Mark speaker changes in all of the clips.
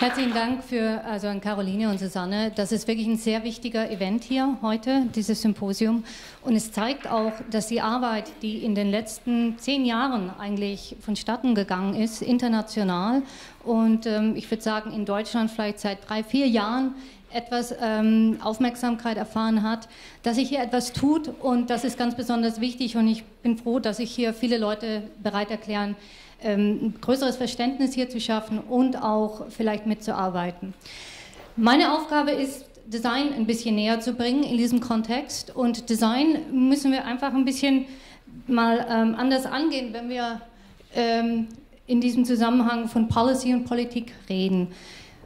Speaker 1: Herzlichen Dank für also an Caroline und Susanne. Das ist wirklich ein sehr wichtiger Event hier heute, dieses Symposium. Und es zeigt auch, dass die Arbeit, die in den letzten zehn Jahren eigentlich vonstatten gegangen ist, international und ähm, ich würde sagen in Deutschland vielleicht seit drei, vier Jahren etwas ähm, Aufmerksamkeit erfahren hat, dass sich hier etwas tut und das ist ganz besonders wichtig und ich bin froh, dass sich hier viele Leute bereit erklären, ähm, größeres Verständnis hier zu schaffen und auch vielleicht mitzuarbeiten. Meine Aufgabe ist, Design ein bisschen näher zu bringen in diesem Kontext und Design müssen wir einfach ein bisschen mal ähm, anders angehen, wenn wir ähm, in diesem Zusammenhang von Policy und Politik reden.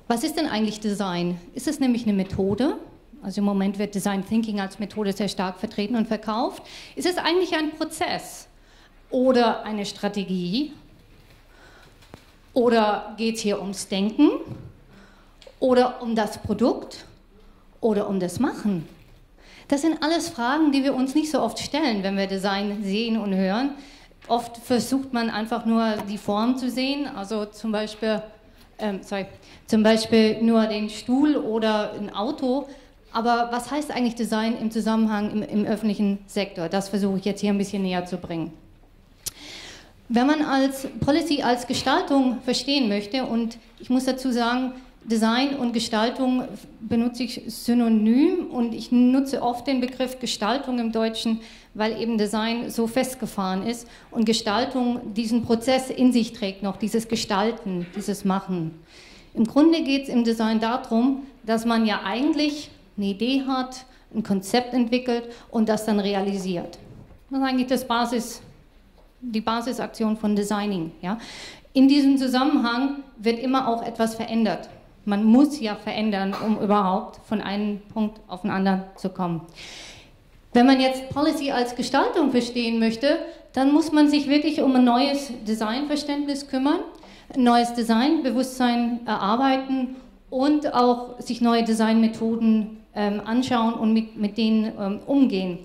Speaker 1: Was ist denn eigentlich Design? Ist es nämlich eine Methode? Also im Moment wird Design Thinking als Methode sehr stark vertreten und verkauft. Ist es eigentlich ein Prozess oder eine Strategie? Oder geht es hier ums Denken? Oder um das Produkt? Oder um das Machen? Das sind alles Fragen, die wir uns nicht so oft stellen, wenn wir Design sehen und hören. Oft versucht man einfach nur die Form zu sehen, also zum Beispiel ähm, sorry, zum Beispiel nur den Stuhl oder ein Auto. Aber was heißt eigentlich Design im Zusammenhang im, im öffentlichen Sektor? Das versuche ich jetzt hier ein bisschen näher zu bringen. Wenn man als Policy als Gestaltung verstehen möchte, und ich muss dazu sagen, Design und Gestaltung benutze ich synonym und ich nutze oft den Begriff Gestaltung im Deutschen, weil eben Design so festgefahren ist und Gestaltung diesen Prozess in sich trägt, noch dieses Gestalten, dieses Machen. Im Grunde geht es im Design darum, dass man ja eigentlich eine Idee hat, ein Konzept entwickelt und das dann realisiert. Das ist eigentlich das Basis, die Basisaktion von Designing. Ja? In diesem Zusammenhang wird immer auch etwas verändert. Man muss ja verändern, um überhaupt von einem Punkt auf den anderen zu kommen. Wenn man jetzt Policy als Gestaltung verstehen möchte, dann muss man sich wirklich um ein neues Designverständnis kümmern, neues Designbewusstsein erarbeiten und auch sich neue Designmethoden ähm, anschauen und mit, mit denen ähm, umgehen.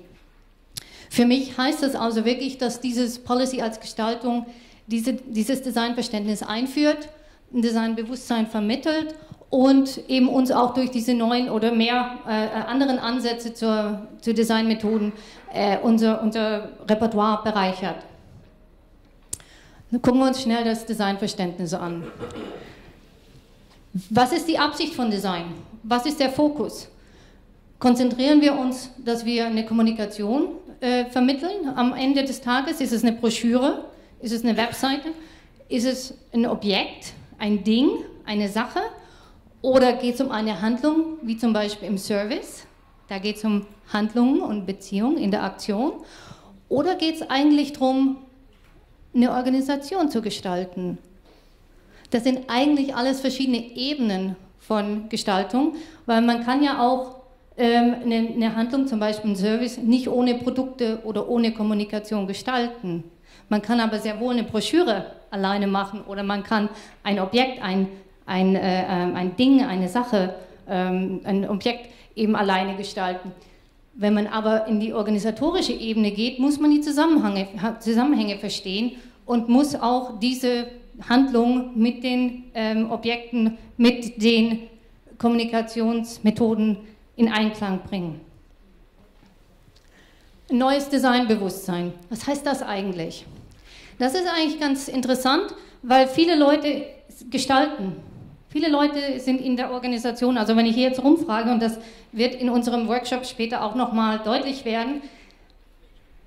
Speaker 1: Für mich heißt das also wirklich, dass dieses Policy als Gestaltung diese, dieses Designverständnis einführt, ein Designbewusstsein vermittelt und eben uns auch durch diese neuen oder mehr äh, anderen Ansätze zur, zu Designmethoden äh, unser, unser Repertoire bereichert. Gucken wir uns schnell das Designverständnis an. Was ist die Absicht von Design? Was ist der Fokus? Konzentrieren wir uns, dass wir eine Kommunikation äh, vermitteln? Am Ende des Tages ist es eine Broschüre, ist es eine Webseite, ist es ein Objekt, ein Ding, eine Sache? Oder geht es um eine Handlung, wie zum Beispiel im Service? Da geht es um Handlungen und Beziehungen in der Aktion. Oder geht es eigentlich darum, eine Organisation zu gestalten? Das sind eigentlich alles verschiedene Ebenen von Gestaltung, weil man kann ja auch eine, eine Handlung, zum Beispiel ein Service, nicht ohne Produkte oder ohne Kommunikation gestalten. Man kann aber sehr wohl eine Broschüre alleine machen oder man kann ein Objekt, ein ein, äh, ähm, ein Ding, eine Sache, ähm, ein Objekt eben alleine gestalten. Wenn man aber in die organisatorische Ebene geht, muss man die Zusammenhänge, Zusammenhänge verstehen und muss auch diese Handlung mit den ähm, Objekten, mit den Kommunikationsmethoden in Einklang bringen. Neues Designbewusstsein. Was heißt das eigentlich? Das ist eigentlich ganz interessant, weil viele Leute gestalten. Viele Leute sind in der Organisation, also wenn ich hier jetzt rumfrage, und das wird in unserem Workshop später auch nochmal deutlich werden,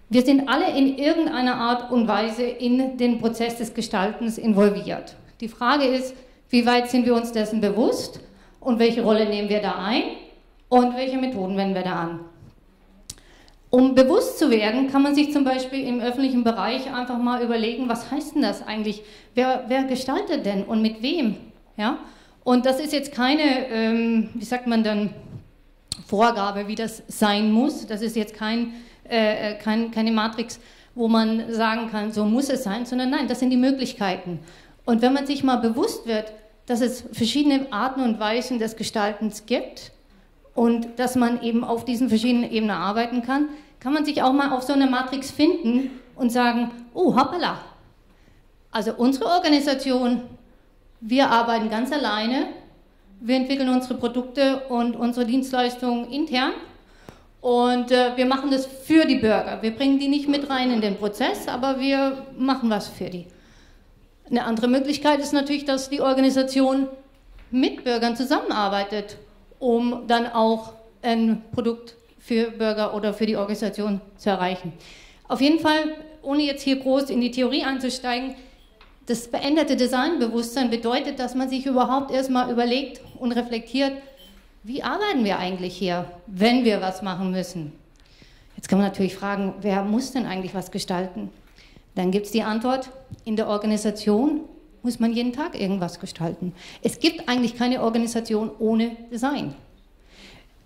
Speaker 1: wir sind alle in irgendeiner Art und Weise in den Prozess des Gestaltens involviert. Die Frage ist, wie weit sind wir uns dessen bewusst und welche Rolle nehmen wir da ein und welche Methoden wenden wir da an. Um bewusst zu werden, kann man sich zum Beispiel im öffentlichen Bereich einfach mal überlegen, was heißt denn das eigentlich? Wer, wer gestaltet denn und mit wem? Ja? Und das ist jetzt keine, ähm, wie sagt man dann, Vorgabe, wie das sein muss. Das ist jetzt kein, äh, äh, kein, keine Matrix, wo man sagen kann, so muss es sein, sondern nein, das sind die Möglichkeiten. Und wenn man sich mal bewusst wird, dass es verschiedene Arten und Weisen des Gestaltens gibt und dass man eben auf diesen verschiedenen Ebenen arbeiten kann, kann man sich auch mal auf so eine Matrix finden und sagen, oh, hoppala. Also unsere Organisation wir arbeiten ganz alleine wir entwickeln unsere Produkte und unsere Dienstleistungen intern und äh, wir machen das für die Bürger. Wir bringen die nicht mit rein in den Prozess, aber wir machen was für die. Eine andere Möglichkeit ist natürlich, dass die Organisation mit Bürgern zusammenarbeitet, um dann auch ein Produkt für Bürger oder für die Organisation zu erreichen. Auf jeden Fall, ohne jetzt hier groß in die Theorie einzusteigen, das veränderte Designbewusstsein bedeutet, dass man sich überhaupt erstmal überlegt und reflektiert, wie arbeiten wir eigentlich hier, wenn wir was machen müssen? Jetzt kann man natürlich fragen, wer muss denn eigentlich was gestalten? Dann gibt es die Antwort, in der Organisation muss man jeden Tag irgendwas gestalten. Es gibt eigentlich keine Organisation ohne Design.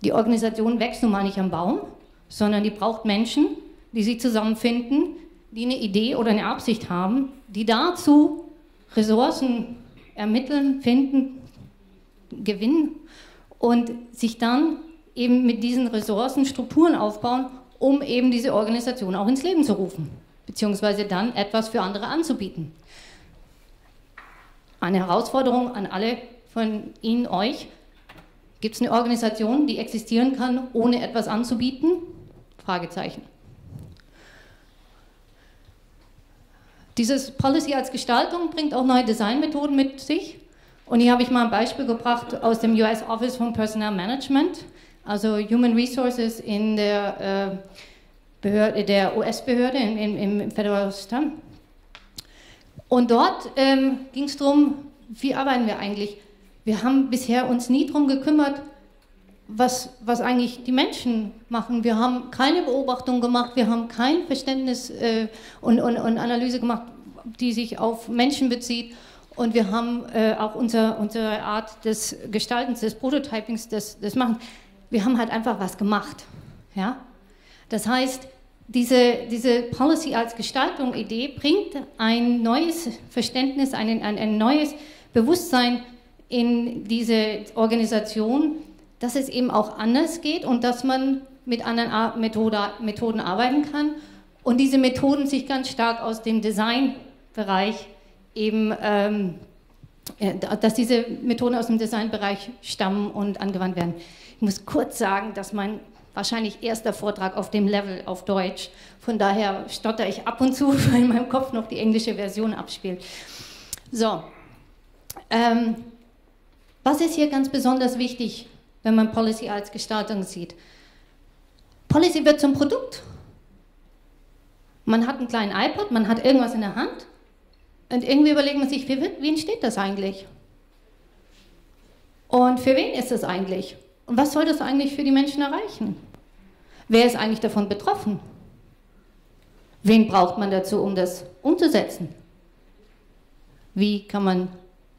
Speaker 1: Die Organisation wächst nun mal nicht am Baum, sondern die braucht Menschen, die sich zusammenfinden, die eine Idee oder eine Absicht haben, die dazu Ressourcen ermitteln, finden, gewinnen und sich dann eben mit diesen Ressourcen Strukturen aufbauen, um eben diese Organisation auch ins Leben zu rufen, beziehungsweise dann etwas für andere anzubieten. Eine Herausforderung an alle von Ihnen, euch. Gibt es eine Organisation, die existieren kann, ohne etwas anzubieten? Fragezeichen. Dieses Policy als Gestaltung bringt auch neue Designmethoden mit sich. Und hier habe ich mal ein Beispiel gebracht aus dem US Office for Personnel Management, also Human Resources in der, äh, der US-Behörde im Federal System. Und dort ähm, ging es darum, wie arbeiten wir eigentlich? Wir haben bisher uns nie darum gekümmert, was, was eigentlich die Menschen machen. Wir haben keine Beobachtung gemacht, wir haben kein Verständnis äh, und, und, und Analyse gemacht, die sich auf Menschen bezieht. Und wir haben äh, auch unser, unsere Art des Gestaltens, des Prototypings, des, des Machen, wir haben halt einfach was gemacht. Ja? Das heißt, diese, diese Policy als Gestaltung-Idee bringt ein neues Verständnis, ein, ein, ein neues Bewusstsein in diese Organisation, dass es eben auch anders geht und dass man mit anderen Methode, Methoden arbeiten kann und diese Methoden sich ganz stark aus dem Designbereich eben, ähm, dass diese Methoden aus dem Designbereich stammen und angewandt werden. Ich muss kurz sagen, dass mein wahrscheinlich erster Vortrag auf dem Level auf Deutsch, von daher stotter ich ab und zu, weil in meinem Kopf noch die englische Version abspielt. So, ähm, was ist hier ganz besonders wichtig, wenn man Policy als Gestaltung sieht? Policy wird zum Produkt. Man hat einen kleinen iPod, man hat irgendwas in der Hand und irgendwie überlegt man sich, für wen steht das eigentlich? Und für wen ist das eigentlich? Und was soll das eigentlich für die Menschen erreichen? Wer ist eigentlich davon betroffen? Wen braucht man dazu, um das umzusetzen? Wie kann man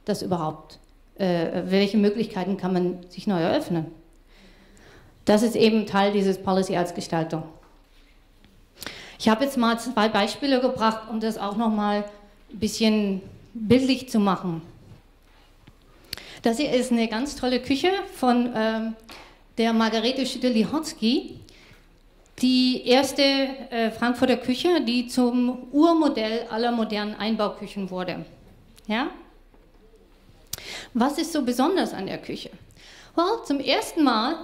Speaker 1: das überhaupt, äh, welche Möglichkeiten kann man sich neu eröffnen? Das ist eben Teil dieses Policy als Gestaltung. Ich habe jetzt mal zwei Beispiele gebracht, um das auch nochmal ein bisschen bildlich zu machen. Das hier ist eine ganz tolle Küche von ähm, der Margarete Schütte-Lihotzky, die erste äh, Frankfurter Küche, die zum Urmodell aller modernen Einbauküchen wurde. Ja? Was ist so besonders an der Küche? Well, zum ersten Mal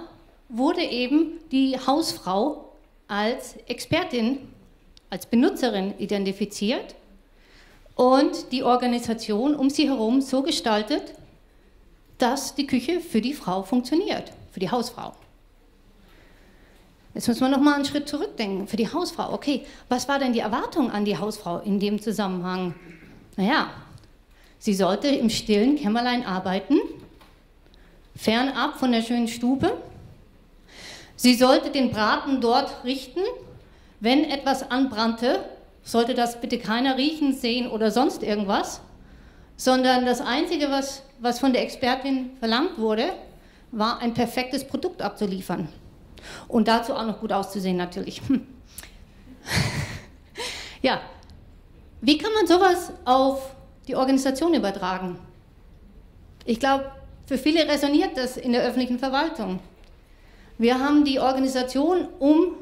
Speaker 1: wurde eben die Hausfrau als Expertin, als Benutzerin identifiziert und die Organisation um sie herum so gestaltet, dass die Küche für die Frau funktioniert, für die Hausfrau. Jetzt müssen wir noch mal einen Schritt zurückdenken. Für die Hausfrau, okay, was war denn die Erwartung an die Hausfrau in dem Zusammenhang? Naja, sie sollte im stillen Kämmerlein arbeiten, fernab von der schönen Stube. Sie sollte den Braten dort richten. Wenn etwas anbrannte, sollte das bitte keiner riechen, sehen oder sonst irgendwas, sondern das Einzige, was, was von der Expertin verlangt wurde, war ein perfektes Produkt abzuliefern. Und dazu auch noch gut auszusehen natürlich. Hm. ja, wie kann man sowas auf die Organisation übertragen? Ich glaube, für viele resoniert das in der öffentlichen Verwaltung. Wir haben die Organisation um,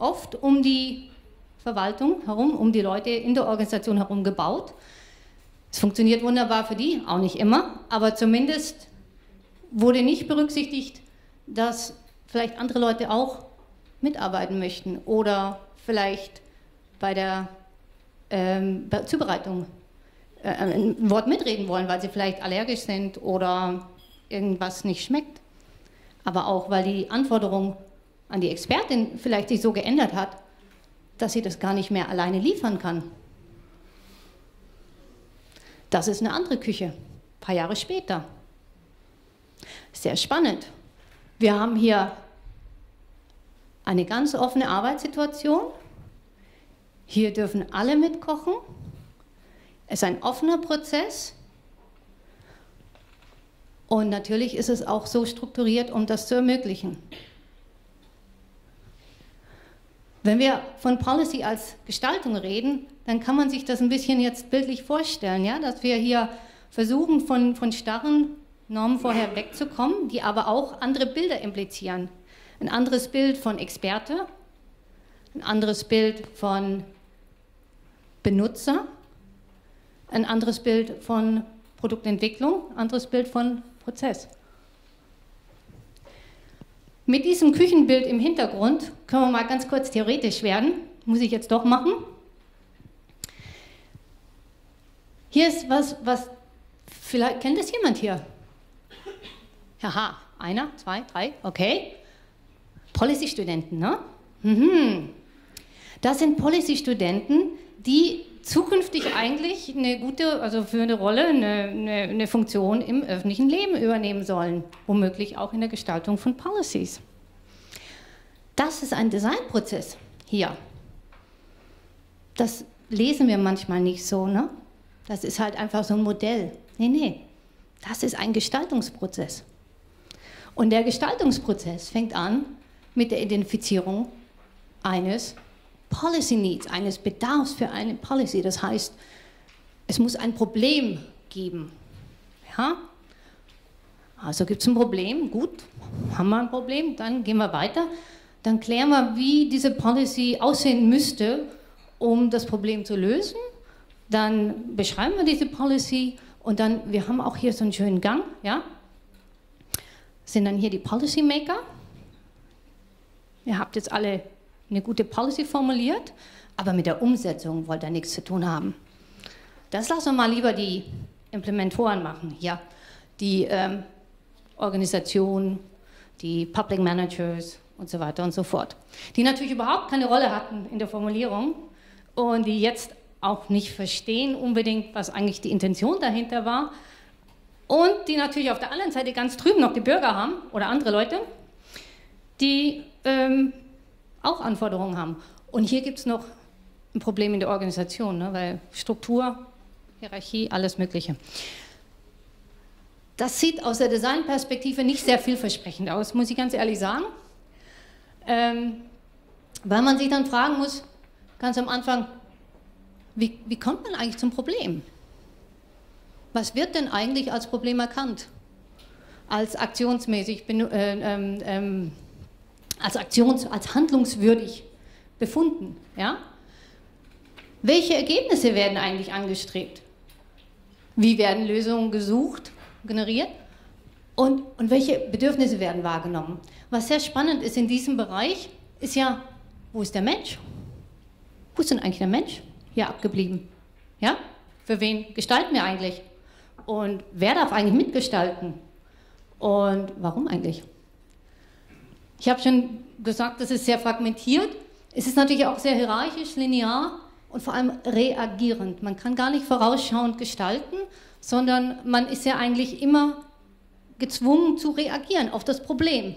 Speaker 1: oft um die Verwaltung herum, um die Leute in der Organisation herum gebaut. Es funktioniert wunderbar für die, auch nicht immer, aber zumindest wurde nicht berücksichtigt, dass vielleicht andere Leute auch mitarbeiten möchten oder vielleicht bei der ähm, bei Zubereitung äh, ein Wort mitreden wollen, weil sie vielleicht allergisch sind oder irgendwas nicht schmeckt. Aber auch, weil die Anforderung an die Expertin vielleicht sich so geändert hat, dass sie das gar nicht mehr alleine liefern kann. Das ist eine andere Küche, ein paar Jahre später. Sehr spannend. Wir haben hier eine ganz offene Arbeitssituation. Hier dürfen alle mitkochen. Es ist ein offener Prozess. Und natürlich ist es auch so strukturiert, um das zu ermöglichen. Wenn wir von Policy als Gestaltung reden, dann kann man sich das ein bisschen jetzt bildlich vorstellen, ja? dass wir hier versuchen, von, von starren Normen vorher wegzukommen, die aber auch andere Bilder implizieren. Ein anderes Bild von Experte, ein anderes Bild von Benutzer, ein anderes Bild von Produktentwicklung, ein anderes Bild von Prozess. Mit diesem Küchenbild im Hintergrund können wir mal ganz kurz theoretisch werden. Muss ich jetzt doch machen. Hier ist was, was vielleicht kennt das jemand hier? Haha, einer, zwei, drei, okay. Policy-Studenten, ne? Mhm. Das sind Policy-Studenten, die zukünftig eigentlich eine gute, also für eine Rolle, eine, eine, eine, Funktion im öffentlichen Leben übernehmen sollen, womöglich auch in der Gestaltung von Policies. Das ist ein Designprozess hier. Das lesen wir manchmal nicht so, ne? Das ist halt einfach so ein Modell. Nee, nee, das ist ein Gestaltungsprozess. Und der Gestaltungsprozess fängt an mit der Identifizierung eines Policy Needs, eines Bedarfs für eine Policy. Das heißt, es muss ein Problem geben. Ja? Also gibt es ein Problem, gut, haben wir ein Problem, dann gehen wir weiter. Dann klären wir, wie diese Policy aussehen müsste, um das Problem zu lösen. Dann beschreiben wir diese Policy und dann, wir haben auch hier so einen schönen Gang, ja? Sind dann hier die Policymaker. Ihr habt jetzt alle eine gute Policy formuliert, aber mit der Umsetzung wollt ihr nichts zu tun haben. Das lassen wir mal lieber die Implementoren machen, ja, die ähm, Organisation, die Public Managers und so weiter und so fort, die natürlich überhaupt keine Rolle hatten in der Formulierung und die jetzt auch nicht verstehen unbedingt, was eigentlich die Intention dahinter war. Und die natürlich auf der anderen Seite ganz drüben noch die Bürger haben oder andere Leute, die ähm, auch Anforderungen haben. Und hier gibt es noch ein Problem in der Organisation, ne, weil Struktur, Hierarchie, alles Mögliche. Das sieht aus der Designperspektive nicht sehr vielversprechend aus, muss ich ganz ehrlich sagen. Ähm, weil man sich dann fragen muss, ganz am Anfang, wie, wie kommt man eigentlich zum Problem? Was wird denn eigentlich als Problem erkannt? Als aktionsmäßig äh, ähm, ähm, als, aktions-, als handlungswürdig befunden. Ja? Welche Ergebnisse werden eigentlich angestrebt? Wie werden Lösungen gesucht, generiert? Und, und welche Bedürfnisse werden wahrgenommen? Was sehr spannend ist in diesem Bereich, ist ja, wo ist der Mensch? Wo ist denn eigentlich der Mensch hier abgeblieben? Ja? Für wen gestalten wir eigentlich? Und wer darf eigentlich mitgestalten? Und warum eigentlich? Ich habe schon gesagt, das ist sehr fragmentiert. Es ist natürlich auch sehr hierarchisch, linear und vor allem reagierend. Man kann gar nicht vorausschauend gestalten, sondern man ist ja eigentlich immer gezwungen zu reagieren auf das Problem.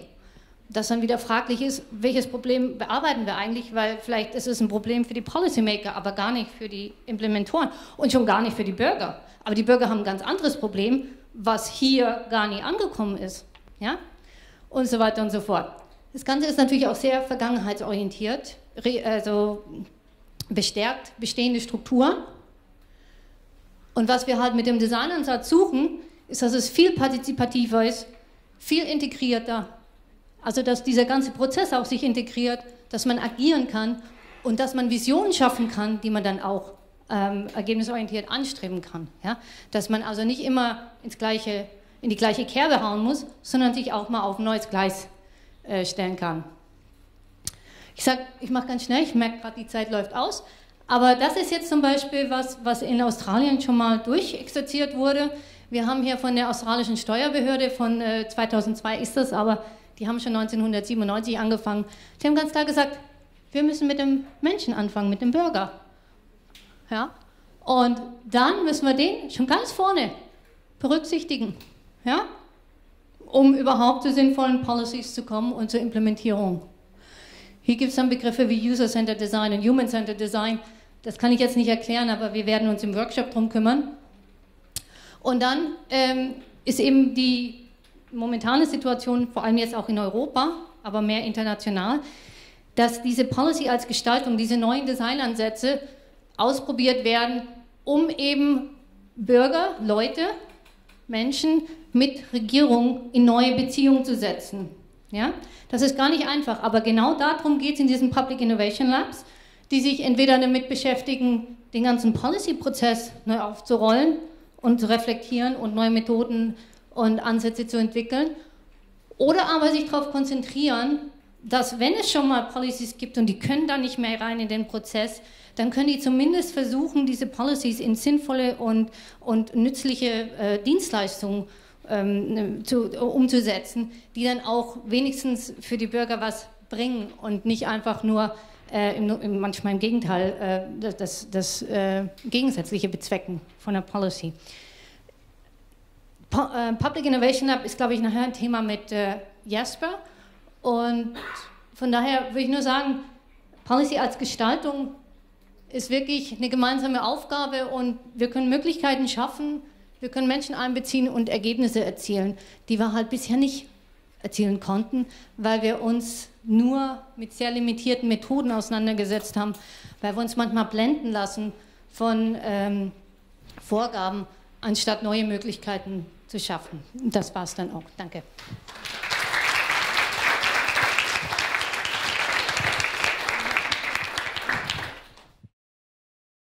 Speaker 1: Das dann wieder fraglich ist, welches Problem bearbeiten wir eigentlich, weil vielleicht ist es ein Problem für die Policymaker, aber gar nicht für die Implementoren und schon gar nicht für die Bürger. Aber die Bürger haben ein ganz anderes Problem, was hier gar nie angekommen ist. Ja? Und so weiter und so fort. Das Ganze ist natürlich auch sehr vergangenheitsorientiert, also bestärkt bestehende Strukturen. Und was wir halt mit dem Designansatz suchen, ist, dass es viel partizipativer ist, viel integrierter. Also dass dieser ganze Prozess auch sich integriert, dass man agieren kann und dass man Visionen schaffen kann, die man dann auch ähm, ergebnisorientiert anstreben kann. Ja? Dass man also nicht immer ins gleiche in die gleiche Kerbe hauen muss, sondern sich auch mal auf ein neues Gleis äh, stellen kann. Ich sage, ich mache ganz schnell, ich merke gerade, die Zeit läuft aus. Aber das ist jetzt zum Beispiel was, was in Australien schon mal durchexerziert wurde. Wir haben hier von der australischen Steuerbehörde von äh, 2002 ist das, aber die haben schon 1997 angefangen. Sie haben ganz klar gesagt, wir müssen mit dem Menschen anfangen, mit dem Bürger. Ja? Und dann müssen wir den schon ganz vorne berücksichtigen, ja? Um überhaupt zu sinnvollen Policies zu kommen und zur Implementierung. Hier gibt es dann Begriffe wie User-Centered Design und Human-Centered Design. Das kann ich jetzt nicht erklären, aber wir werden uns im Workshop darum kümmern. Und dann ähm, ist eben die momentane Situation, vor allem jetzt auch in Europa, aber mehr international, dass diese Policy als Gestaltung, diese neuen Designansätze ausprobiert werden, um eben Bürger, Leute, Menschen mit Regierung in neue Beziehungen zu setzen. Ja? Das ist gar nicht einfach, aber genau darum geht es in diesen Public Innovation Labs, die sich entweder damit beschäftigen, den ganzen Policy-Prozess neu aufzurollen und zu reflektieren und neue Methoden und Ansätze zu entwickeln, oder aber sich darauf konzentrieren, dass wenn es schon mal Policies gibt und die können da nicht mehr rein in den Prozess, dann können die zumindest versuchen, diese Policies in sinnvolle und, und nützliche äh, Dienstleistungen ähm, zu, umzusetzen, die dann auch wenigstens für die Bürger was bringen und nicht einfach nur äh, im, manchmal im Gegenteil äh, das, das äh, Gegensätzliche bezwecken von der Policy. Pu äh, Public Innovation Lab ist, glaube ich, nachher ein Thema mit äh, Jasper und von daher würde ich nur sagen, Policy als Gestaltung ist wirklich eine gemeinsame Aufgabe und wir können Möglichkeiten schaffen, wir können Menschen einbeziehen und Ergebnisse erzielen, die wir halt bisher nicht erzielen konnten, weil wir uns nur mit sehr limitierten Methoden auseinandergesetzt haben, weil wir uns manchmal blenden lassen von ähm, Vorgaben, anstatt neue Möglichkeiten zu schaffen. Das war es dann auch. Danke.